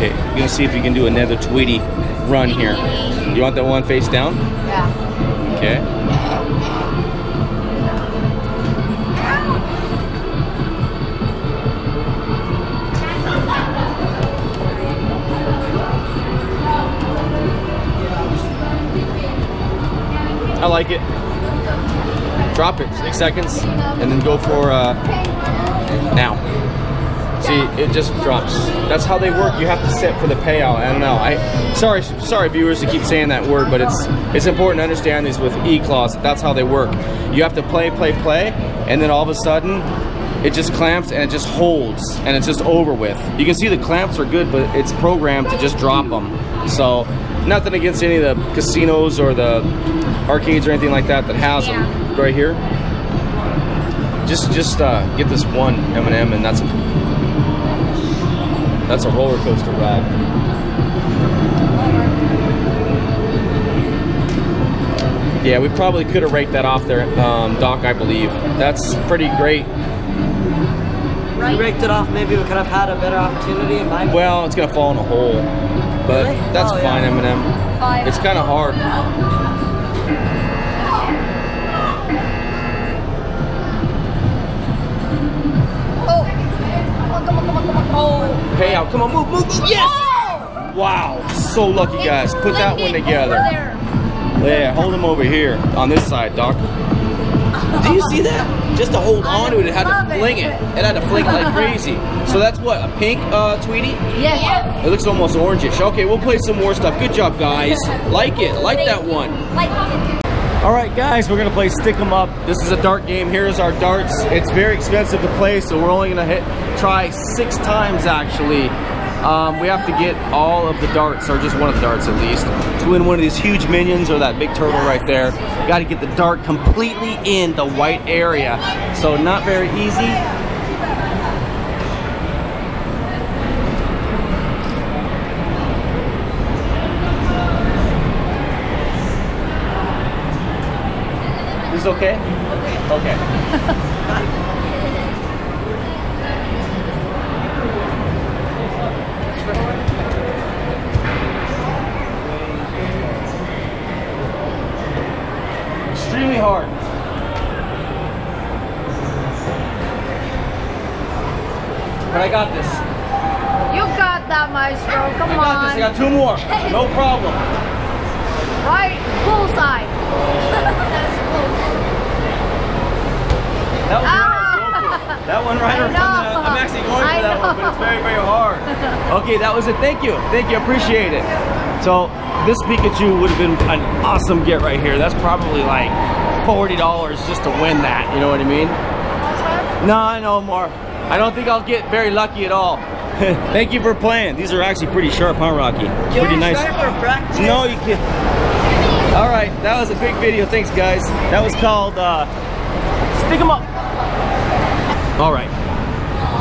Okay, you're gonna see if you can do another Tweety run here. You want that one face down? Yeah. Okay. I like it. Drop it, six seconds, and then go for uh, now. See, it just drops. That's how they work. You have to set for the payout. I don't know. I sorry, sorry viewers to keep saying that word, but it's it's important to understand these with EClaws. That's how they work. You have to play, play, play, and then all of a sudden, it just clamps and it just holds, and it's just over with. You can see the clamps are good, but it's programmed to just drop them. So, nothing against any of the casinos or the arcades or anything like that that has them. Right here. Just just uh, get this one M&M, and that's that's a roller coaster ride. Yeah, we probably could have raked that off there, um, Doc, I believe. That's pretty great. If we raked it off, maybe we could have had a better opportunity in my Well, it's gonna fall in a hole, but Really? that's Oh, yeah. fine, Eminem. Five. It's kind of hard. Come on, move, move, move. Yes! Wow, so lucky, guys. Put that one together. Yeah, hold him over here on this side, Doc. Do you see that? Just to hold on to it, it had to fling it. It had to fling like crazy. So that's what, a pink uh, Tweety? Yes. It looks almost orangish. Okay, we'll play some more stuff. Good job, guys. Like it. Like that one. Like it. All right, guys, we're gonna play Stick 'em Up. This is a dart game. Here's our darts. It's very expensive to play, so we're only gonna hit try six times actually. Um, we have to get all of the darts, or just one of the darts at least, to win one of these huge minions or that big turtle right there. Got to get the dart completely in the white area. So not very easy. Is okay? Okay. Extremely hard. But I got this. You got that, Maestro. Come on. I got this. I got two more. No problem. Right. Bullseye. That was Ah. right. Go for it. That one right I in front of know. I'm actually going for I that one, but it's very, very hard. Okay, that was it. Thank you. Thank you. Appreciate it. So this Pikachu would have been an awesome get right here. That's probably like $40 just to win that. You know what I mean? No, I know more. I don't think I'll get very lucky at all. Thank you for playing. These are actually pretty sharp, huh, Rocky? Pretty nice. for practice. No, you can't. All right, that was a big video. Thanks, guys. That was called uh, Stick 'em Up. All right,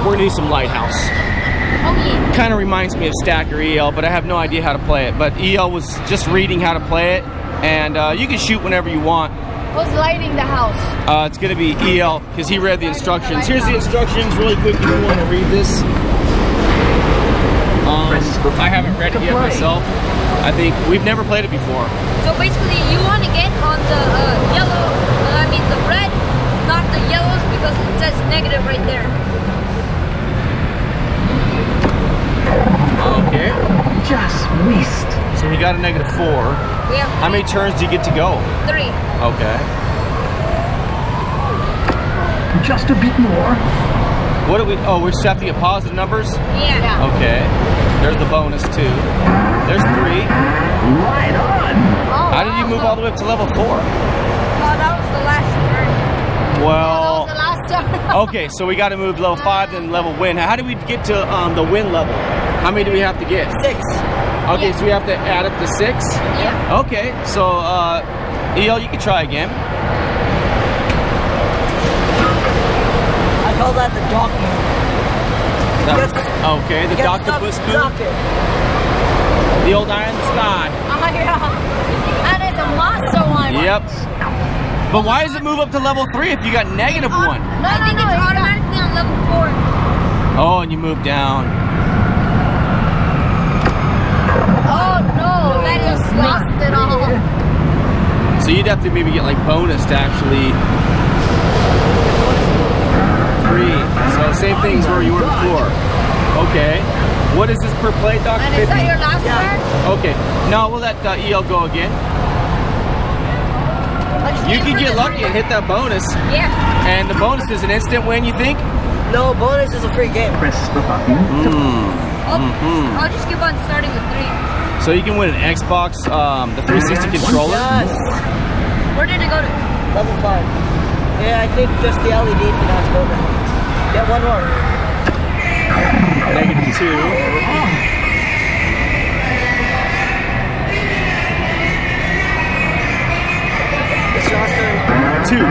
we're gonna do some Lighthouse. Oh yeah. Kind of reminds me of Stacker EL, but I have no idea how to play it. But EL was just reading how to play it, and uh, you can shoot whenever you want. Who's lighting the house? Uh, it's gonna be EL because he read the instructions. Here's the instructions, really quick. If you want to read this. Um, I haven't read it yet myself. I think we've never played it before. So basically, you want to get on the uh, yellow, uh, I mean the red, not the yellows, because it says negative right there. Okay. Just missed. So we got a negative four. We have How many turns do you get to go? three. Okay. Just a bit more. What do we? Oh, we just have to get positive numbers. Yeah. Okay. There's the bonus two. There's three. Right on. Oh, How did you move all the way up to level four? Oh, that was the last turn. Well. The last time. Okay, so we got to move level five, then level win. How do we get to um, the win level? How many do we have to get? Six. Okay, so we have to add up to six. Yeah. Okay, so uh, EL, you can try again. I call that the Doc move. That, yes. Okay, the yes, octopus boot. The old iron sky. Oh yeah. That is a monster one. Yep. But why does it move up to level three if you got negative uh, one? No, I think it's automatically on level four. Oh, and you move down. Oh no, that just lost it all. So you'd have to maybe get like bonus to actually So same things where you were before. Okay. What is this per play, Doc? And is that your last Yeah. turn? Okay. Now we'll let uh, EL go again. You can get lucky and hit that bonus, Yeah. and the bonus is an instant win. You think? No, bonus is a free game. Press the button to I'll, Mhm. I'll just keep on starting with three. So you can win an Xbox, um, the 360 controller. Yes. Where did it go to? Level five. Yeah, I think just the LED for that's golden. Get one more. Negative two. It's your turn. Two.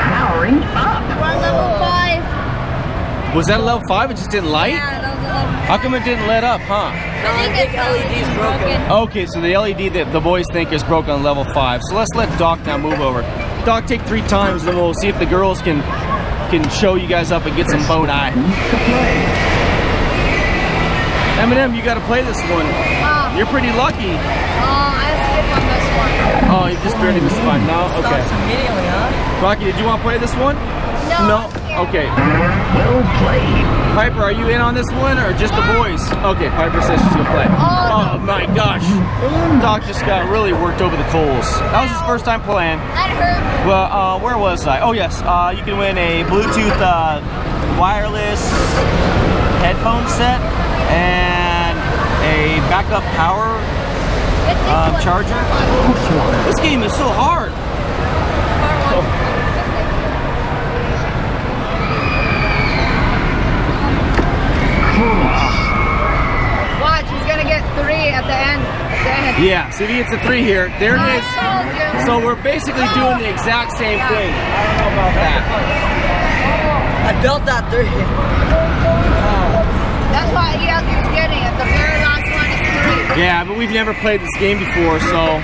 powering up. We're on level five. Was that level five? It just didn't light? Yeah, that was a level How come it didn't let up, huh? No, I think LED's broken. Okay, so the LED that the boys think is broken on level five. So let's let Doc now move over. Doc, take three times, then we'll see if the girls can can show you guys up and get some bone eye. Eminem, you got to play this one. Oh, You're pretty lucky. oh, I skipped on this one. Oh, you just barely missed one. No, okay. Immediately, huh? Rocky, did you want to play this one? No. Okay. Well played. Piper, are you in on this one or just the boys? Okay, Piper says she's gonna play. Oh, Oh my gosh. Doc just got really worked over the coals. That was his first time playing. That hurt. Well, uh, where was I? Oh yes, uh, you can win a Bluetooth uh, wireless headphone set and a backup power uh, charger. This game is so hard. Smart one. Watch, he's gonna get three at the end. At the end. Yeah, see if he gets a three here. There it is. Oh, So we're basically doing the exact same thing. I don't know about that. I built that three. That's why EL keeps getting it. The very last one is three. Yeah, but we've never played this game before, so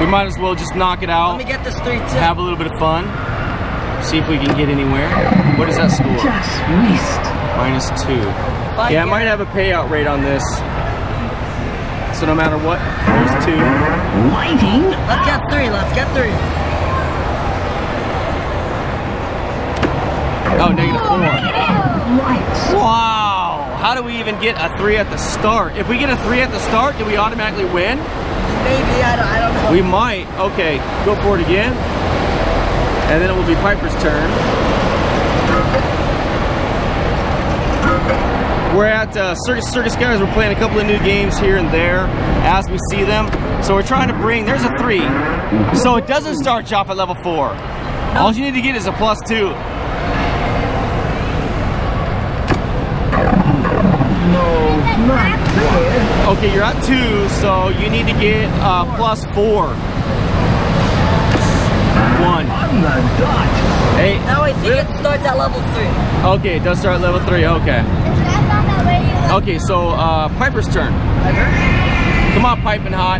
we might as well just knock it out. Let me get this three too. have a little bit of fun, see if we can get anywhere. What is that score? Just missed. Minus two. Five Yeah, it game. might have a payout rate on this. So no matter what, there's two. Waiting. Let's get three. Let's get three. Oh, negative four. Lights. Wow! How do we even get a three at the start? If we get a three at the start, do we automatically win? Maybe I don't. I don't know. We might. Okay, go for it again. And then it will be Piper's turn. We're at uh, Circus Circus Guys. We're playing a couple of new games here and there as we see them. So we're trying to bring. There's a three. So it doesn't start you off at level four. All you need to get is a plus two. No, not there. Okay, you're at two, so you need to get uh, plus four. One. On the dot. Hey. Now I think it starts at level three. Okay, it does start at level three. Okay. Okay, so uh, Piper's turn. Come on, piping hot.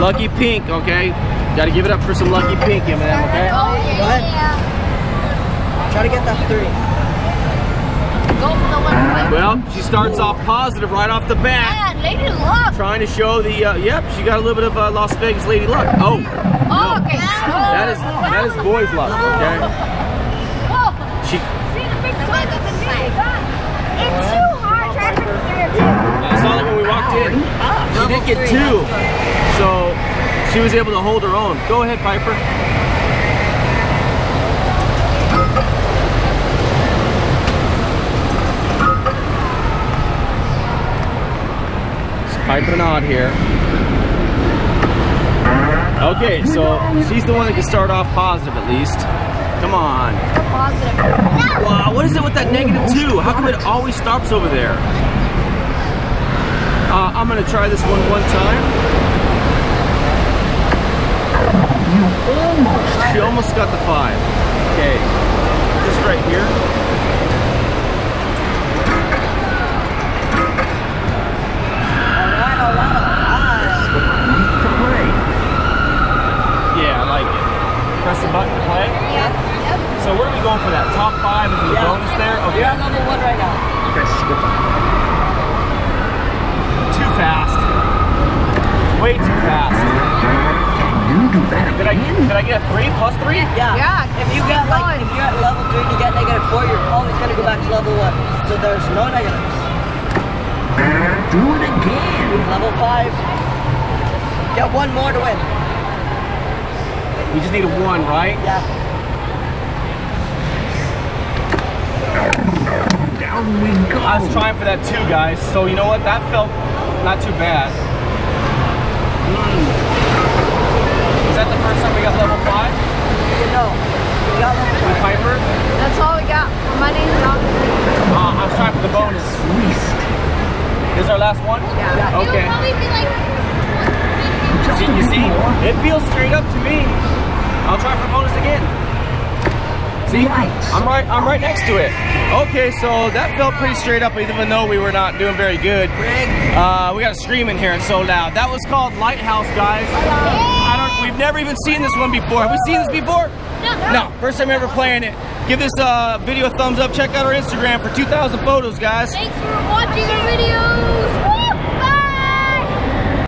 Lucky Pink, okay? Gotta give it up for some Lucky Pink, Eminem, okay? Oh, Go ahead. Try to get that three. Go for the one. Well, she starts off positive right off the bat. Yeah, Lady Luck. Trying to show the, uh, yep, she got a little bit of uh, Las Vegas Lady Luck. Oh, Oh, okay. that is, that is boys luck, okay? Oh, She, see the big one at the. It's too I saw that when we walked in. She did get two. So she was able to hold her own. Go ahead, Piper. Just piping on here. Okay, so she's the one that can start off positive at least. Come on. Positive. Wow, what is it with that negative two? How come it always stops over there? Uh, I'm gonna try this one one time. She almost got the five. Okay, just right here. Yeah, I like it. Press the button to play. Yep. Yep. So where are we going for that? Top five and the Yeah. bonus there? Okay. We're level one right now. Press the button. Too fast. Way too fast. New do that Did I did I get a three plus three? Yeah. Yeah, If you get like going. if you're at level three and you get negative four, you're always gonna go back to level one. So there's no negatives. Do it again. Level five. Get one more to win. We just need a one, right? Yeah. Down we go. I was trying for that two, guys. So you know what? That felt not too bad. Mm. Is that the first time we got level five You know. You got level with five. Piper? That's all we got. My name's John. Uh, I was trying for the bonus. Least. This is our last one? Yeah. Okay. It'll probably be like Just See, you see? It feels straight up to me. I'll try for bonus again. See? I'm right I'm right next to it. Okay, so that felt pretty straight up even though we were not doing very good. Uh, we got a scream in here, it's so loud. That was called Lighthouse, guys. I don't we've never even seen this one before. Have we seen this before? No. First time ever playing it. Give this uh, video a thumbs up. Check out our Instagram for 2,000 photos, guys. Thanks for watching our videos.